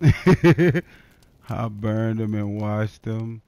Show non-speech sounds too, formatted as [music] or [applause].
[laughs] I burned them and washed them.